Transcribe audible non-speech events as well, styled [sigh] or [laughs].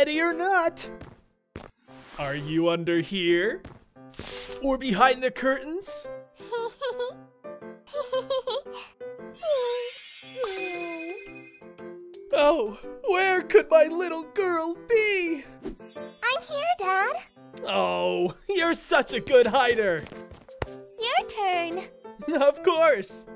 Ready or not? Are you under here? Or behind the curtains? [laughs] Oh, where could my little girl be? I'm here, Dad. Oh, you're such a good hider. Your turn. [laughs] Of course.